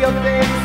Your face.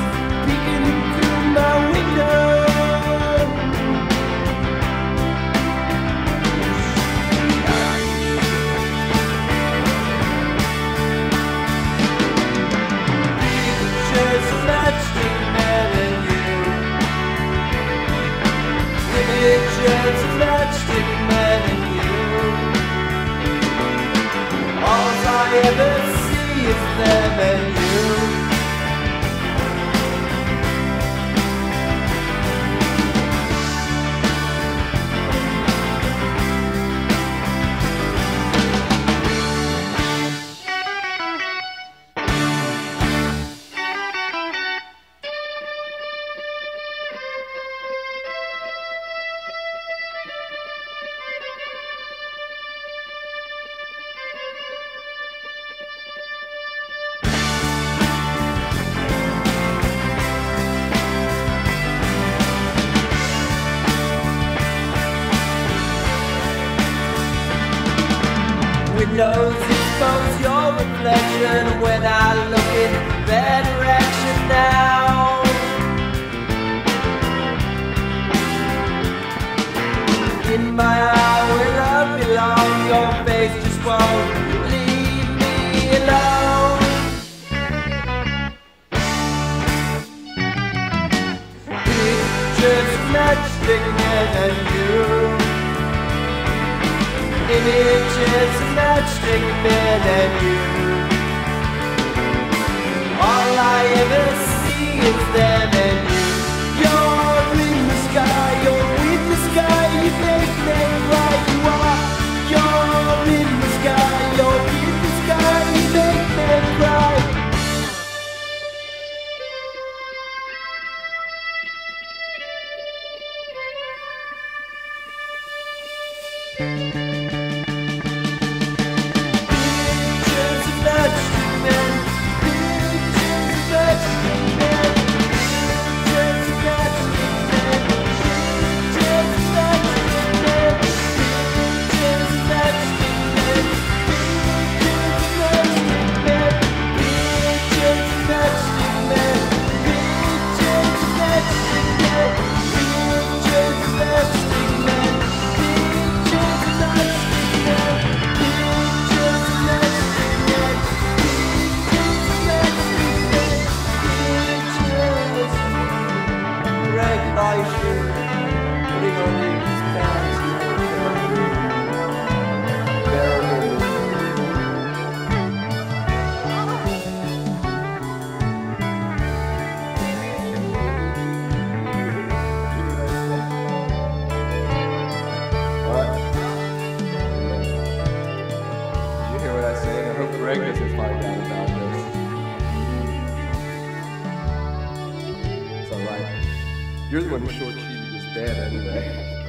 Windows expose your reflection when I look in that direction now. In my eye where I belong, your face just won't leave me alone. Pictures much bigger than you. Images much bigger than you. All I ever see is them and you. You're in the sky, you're in the sky, you make me cry. You are. You're in the sky, you're in the sky, you make me cry. Pictures Find out about this. It's alright. You're the one who short cheated his band anyway.